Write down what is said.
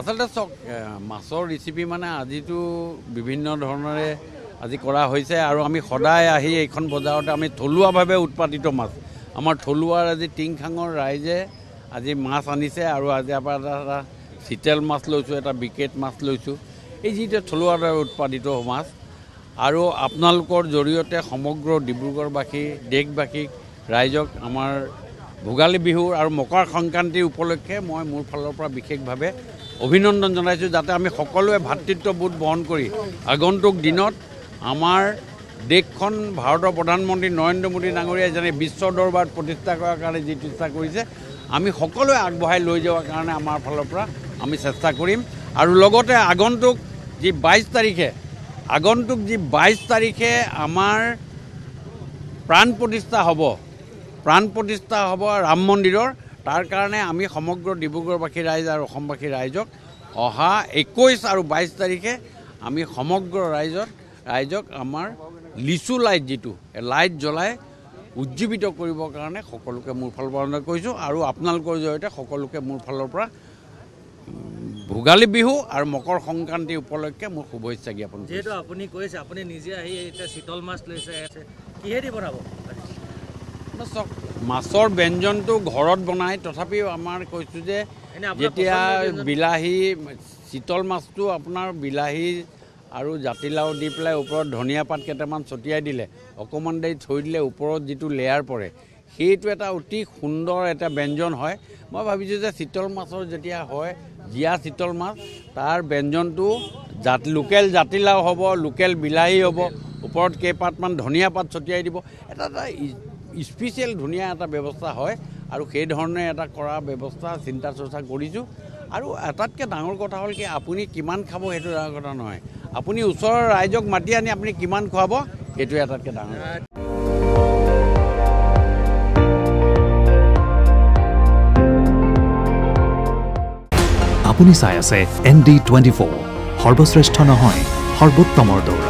আচলতে চাওক মাছৰ ৰেচিপি মানে আজিতো বিভিন্ন ধৰণেৰে আজি কৰা হৈছে আৰু আমি সদায় আহি এইখন বজাৰতে আমি থলুৱাভাৱে উৎপাদিত মাছ। আমাৰ থলুৱাৰ আজি টিংখাঙৰ ৰাইজে আজি মাছ আনিছে আৰু আজি আপোনাৰ এটা এটা চিতেল মাছ লৈছোঁ এটা বিকেট মাছ লৈছোঁ। এই যিটো থলুৱাৰে উৎপাদিত মাছ আৰু আপোনালোকৰ জৰিয়তে সমগ্ৰ ডিব্ৰুগড়বাসী দেশবাসীক ৰাইজক আমাৰ ভোগালী বিহু আৰু মকৰ সংক্ৰান্তিৰ উপলক্ষে মই মোৰ ফালৰ পৰা বিশেষভাৱে অভিনন্দন জনাইছোঁ যাতে আমি সকলোৱে ভাতৃত্ববোধ বহন কৰি আগন্তুক দিনত আমাৰ দেশখন ভাৰতৰ প্ৰধানমন্ত্ৰী নৰেন্দ্ৰ মোদী ডাঙৰীয়াই যেনে বিশ্ব দৰবাৰত প্ৰতিষ্ঠা কৰাৰ কাৰণে যি চেষ্টা কৰিছে আমি সকলোৱে আগবঢ়াই লৈ যোৱাৰ কাৰণে আমাৰ ফালৰ পৰা আমি চেষ্টা কৰিম। আৰু লগতে আগন্তুক যি বাইছ তাৰিখে আগন্তুক যি বাইছ তাৰিখে আমাৰ প্ৰাণ প্ৰতিষ্ঠা হ'ব প্ৰাণ প্ৰতিষ্ঠা হ'ব ৰাম মন্দিৰৰ। তাৰ কাৰণে আমি সমগ্ৰ ডিব্ৰুগড়বাসী ৰাইজ আৰু অসমবাসী ৰাইজক অহা একৈছ আৰু বাইছ তাৰিখে আমি সমগ্ৰ ৰাইজত ৰাইজক আমাৰ লিচু লাইট যিটো লাইট জ্বলাই উজ্জীৱিত কৰিবৰ কাৰণে সকলোকে মোৰ ফালৰ পৰা কৰিছোঁ আৰু আপোনালোকৰ জৰিয়তে সকলোকে মোৰ ফালৰ পৰা ভোগালী বিহু আৰু মকৰ সংক্ৰান্তি উপলক্ষে মোৰ শুভেচ্ছা জ্ঞাপন যিহেতু আপুনি কৈছে আপুনি নিজে আহি এতিয়া চিতল মাছ লৈছে কিহেদি বনাব? মাছৰ ব্যঞ্জনটো ঘৰত বনাই তথাপিও আমাৰ কৈছোঁ যে যেতিয়া? বিলাহী চিতল মাছটো আপোনাৰ বিলাহী আৰু জাতিলাও দি পেলাই ওপৰত ধনিয়া পাত কেইটামান ছটিয়াই দিলে অকণমান দেৰি থৈ দিলে ওপৰত যিটো লেয়াৰ পৰে সেইটো এটা অতি সুন্দৰ এটা ব্যঞ্জন হয় মই ভাবিছোঁ যে চিতল মাছৰ যেতিয়া হয় জীয়া চিতল মাছ তাৰ ব্যঞ্জনটো জাত লোকেল জাতিলাও হ'ব লোকেল বিলাহী হ'ব ওপৰত কেইপাতমান ধনিয়া পাত ছটিয়াই দিব এটা এটা স্পেচিয়েল ধুনীয়া এটা ব্যৱস্থা হয় আৰু সেইধৰণে এটা কৰা ব্যৱস্থা চিন্তা চৰ্চা কৰিছোঁ। আৰু আটাইতকৈ ডাঙৰ কথা হ'ল কি আপুনি কিমান খাব সেইটো ডাঙৰ কথা নহয়। আপুনি ওচৰৰ ৰাইজক মাতি আনি আপুনি কিমান খুৱাব সেইটোৱে আটাইতকৈ ডাঙৰ। আপুনি চাই আছে এন ডি টুৱেণ্টি ফ'ৰ। সৰ্বশ্ৰেষ্ঠ নহয় সৰ্বোত্তমৰ দৌৰ।